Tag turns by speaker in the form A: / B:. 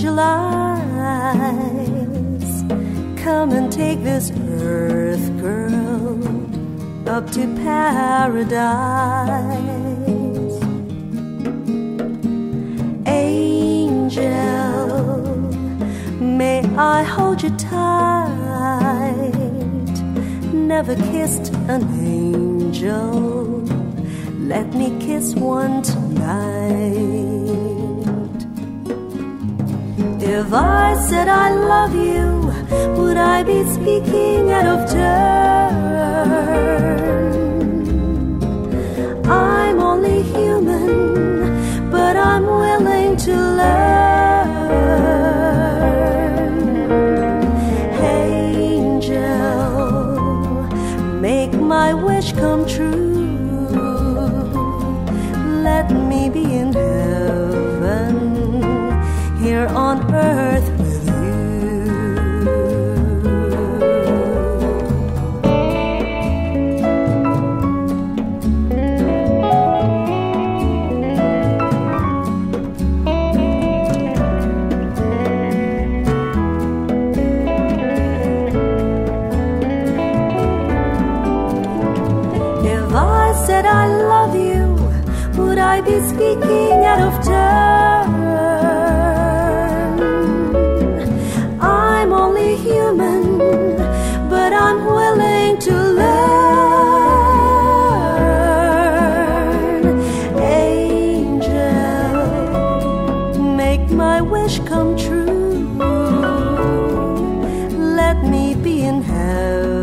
A: Julys. Come and take this earth girl up to paradise. Angel, may I hold you tight? Never kissed an angel. Let me kiss one tonight. If I said I love you, would I be speaking out of turn? I'm only human, but I'm willing to learn. Angel, make my wish come true. If I said I love you, would I be speaking? human, but I'm willing to learn. Angel, make my wish come true. Let me be in heaven.